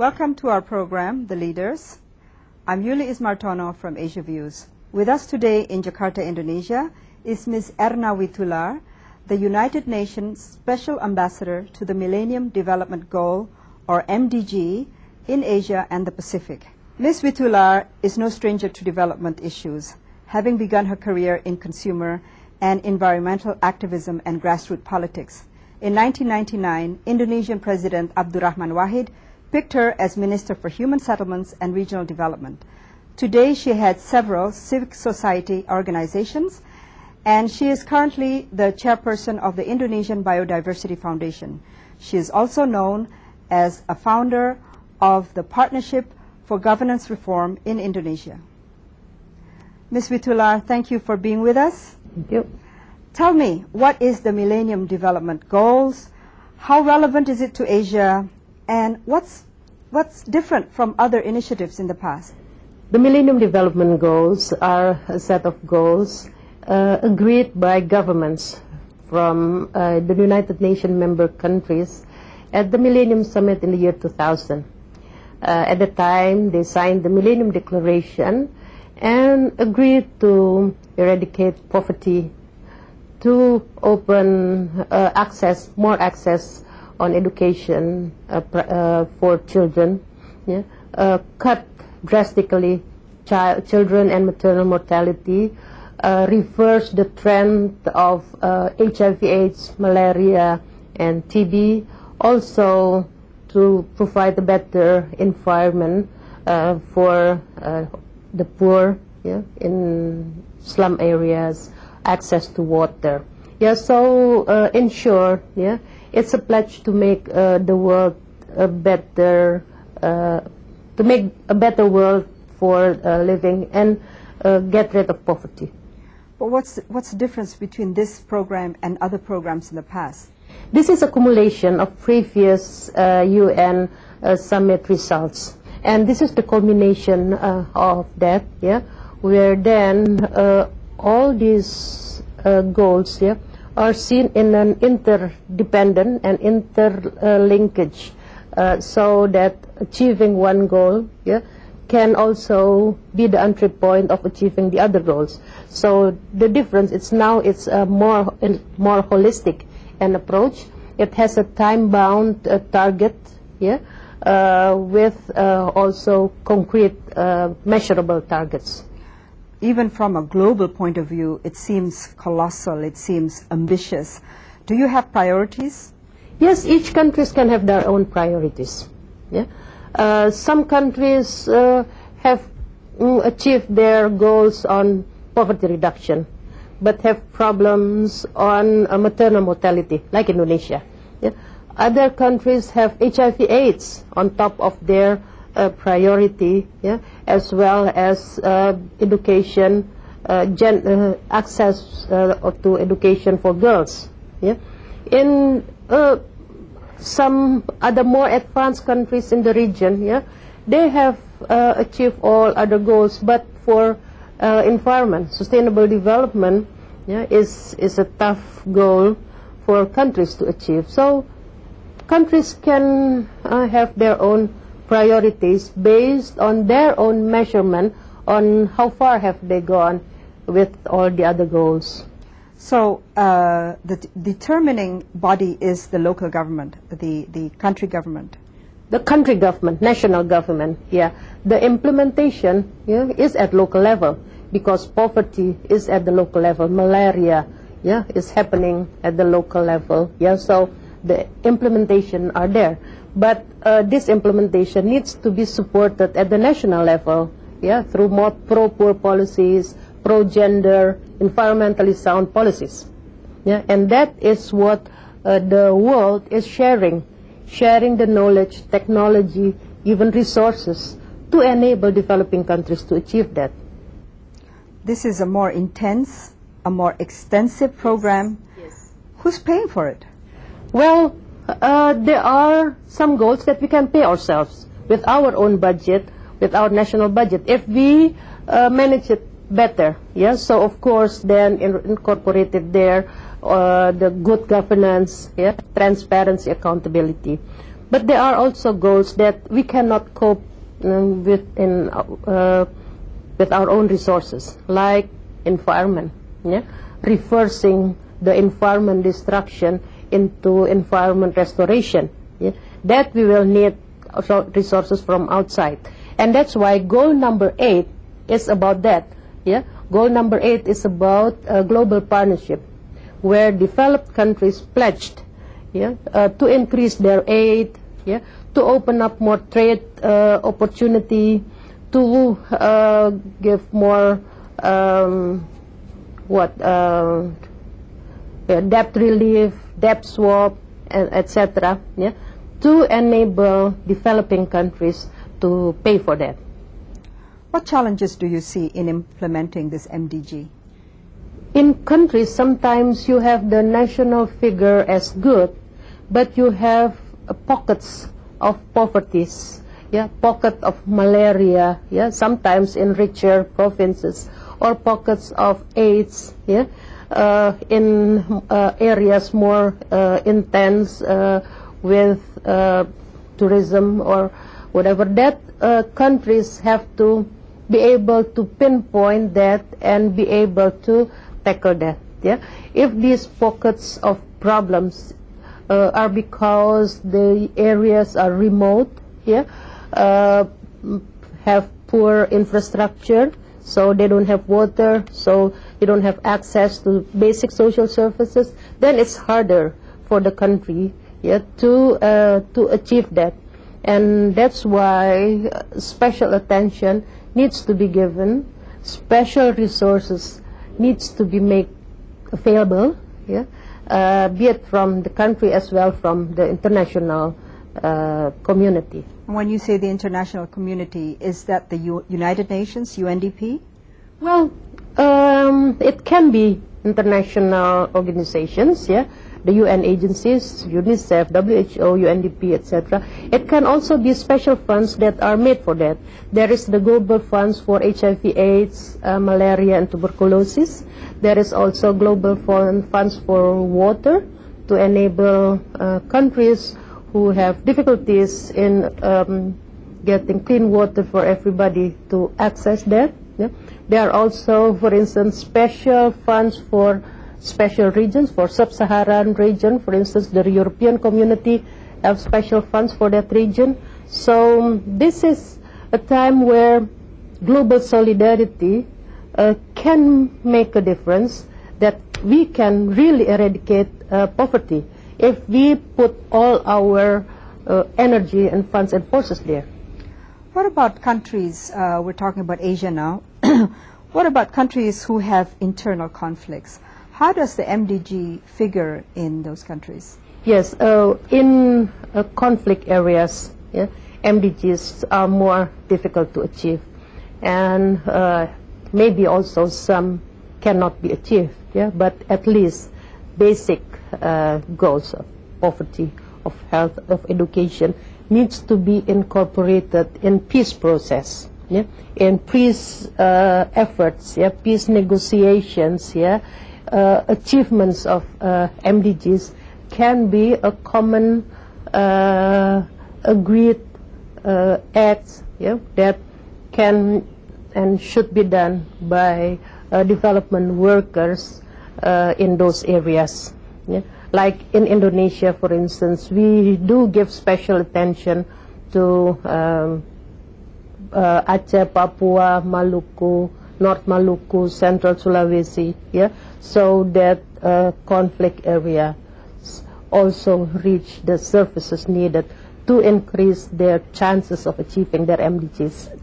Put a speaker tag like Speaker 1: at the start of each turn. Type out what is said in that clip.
Speaker 1: Welcome to our program, The Leaders. I'm Yuli Ismartono from Asia Views. With us today in Jakarta, Indonesia is Ms. Erna Witoelar, the United Nations Special Ambassador to the Millennium Development Goal, or MDG, in Asia and the Pacific. Ms. Witoelar is no stranger to development issues, having begun her career in consumer and environmental activism and grassroots politics. In 1999, Indonesian President Abdurrahman Wahid picked her as Minister for Human Settlements and Regional Development. Today, she heads several civic society organizations, and she is currently the chairperson of the Indonesian Biodiversity Foundation. She is also known as a founder of the Partnership for Governance Reform in Indonesia. Ms. Witoelar, thank you for being with us.
Speaker 2: Thank you.
Speaker 1: Tell me, what is the Millennium Development Goals? How relevant is it to Asia? And what's, what's different from other initiatives in the past?
Speaker 2: The Millennium Development Goals are a set of goals uh, agreed by governments from uh, the United Nations member countries at the Millennium Summit in the year 2000. Uh, at the time, they signed the Millennium Declaration and agreed to eradicate poverty to open uh, access, more access on education uh, uh, for children, yeah? Uh, cut drastically child, children and maternal mortality, uh, reverse the trend of uh, malaria, and TB, also to provide a better environment for the poor yeah, in slum areas, access to water. Yeah, so uh, in yeah, it's a pledge to make uh, the world a better, uh, to make a better world for uh, living and uh, get rid of poverty.
Speaker 1: But what's what's the difference between this program and other programs in the past?
Speaker 2: This is accumulation of previous UN uh, summit results, and this is the culmination of that. Yeah, where then all these goals, yeah are seen in an interdependent and interlinkage uh, so that achieving one goal yeah, can also be the entry point of achieving the other goals. So the difference is now it's a more, more holistic an approach. It has a time-bound uh, target yeah, uh, with uh, also concrete uh, measurable targets
Speaker 1: even from a global point of view, it seems colossal, it seems ambitious. Do you have priorities?
Speaker 2: Yes, each country can have their own priorities. Yeah? Uh, some countries uh, have mm, achieved their goals on poverty reduction, but have problems on uh, maternal mortality, like Indonesia. Yeah? Other countries have HIV-AIDS on top of their priority, yeah, as well as uh, education, uh, uh access uh, to education for girls. Yeah. In uh, some other more advanced countries in the region, yeah, they have achieved all other goals, but for environment, sustainable development, yeah, is is a tough goal for countries to achieve. So countries can have their own priorities based on their own measurement on how far have they gone with all the other goals.
Speaker 1: So uh, the determining body is the local government, the, the country government.
Speaker 2: The country government, national government, yeah. The implementation yeah, is at local level because poverty is at the local level. Malaria yeah, is happening at the local level. Yeah, so the implementation are there. But uh, this implementation needs to be supported at the national level, yeah, through more pro-poor policies, pro-gender, environmentally sound policies. Yeah, and that is what uh, the world is sharing, sharing the knowledge, technology, even resources to enable developing countries to achieve that.
Speaker 1: This is a more intense, a more extensive program. Yes. yes. Who's paying for it?
Speaker 2: Well, uh, there are some goals that we can pay ourselves with our own budget, with our national budget. If we uh, manage it better, yeah, so of course then in incorporated there uh, the good governance, yeah, transparency, accountability. But there are also goals that we cannot cope um, with in uh, with our own resources, like environment, yeah? reversing the environment destruction into environment restoration. Yeah? That we will need resources from outside. And that's why goal number eight is about that. Yeah? Goal number eight is about a global partnership where developed countries pledged yeah, uh, to increase their aid, yeah, to open up more trade uh, opportunity, to uh, give more um, what uh, yeah, debt relief, debt swap, etc. Yeah, to enable developing countries to pay for that.
Speaker 1: What challenges do you see in implementing this MDG?
Speaker 2: In countries, sometimes you have the national figure as good, but you have uh, pockets of poverties, yeah, pocket of malaria, yeah, sometimes in richer provinces, or pockets of AIDS, yeah, in uh, areas more uh, intense uh, with uh, tourism or whatever. That countries have to be able to pinpoint that and be able to tackle that. Yeah, if these pockets of problems uh, are because the areas are remote, yeah, uh, have poor infrastructure, so they don't have water, so they don't have access to basic social services, then it's harder for the country yeah, to, uh, to achieve that. And that's why special attention needs to be given, special resources needs to be made available, yeah, uh, be it from the country as well from the international uh, community.
Speaker 1: When you say the international community, is that the U United Nations, UNDP?
Speaker 2: Well, um, it can be international organizations, yeah, the UN agencies, UNICEF, WHO, UNDP, etc. It can also be special funds that are made for that. There is the global funds for HIV, AIDS, uh, malaria, and tuberculosis. There is also global fund, funds for water to enable uh, countries who have difficulties in um, getting clean water for everybody to access that. Yeah. There are also, for instance, special funds for special regions, for sub-Saharan region, for instance, the European community have special funds for that region. So this is a time where global solidarity uh, can make a difference, that we can really eradicate uh, poverty if we put all our uh, energy and funds and forces there.
Speaker 1: What about countries, uh, we're talking about Asia now, what about countries who have internal conflicts? How does the MDG figure in those countries?
Speaker 2: Yes, uh, in uh, conflict areas, yeah, MDGs are more difficult to achieve. And uh, maybe also some cannot be achieved, yeah, but at least basic uh, goals of poverty, of health, of education needs to be incorporated in peace process, yeah, in peace uh, efforts, yeah, peace negotiations, yeah, uh, achievements of uh, MDGs can be a common uh, agreed uh, acts yeah, that can and should be done by development workers in those areas. Yeah? Like in Indonesia, for instance, we do give special attention to um, Aceh, Papua, Maluku, North Maluku, Central Sulawesi, yeah, so that uh, conflict area also reach the services needed to increase their chances of achieving their MDGs.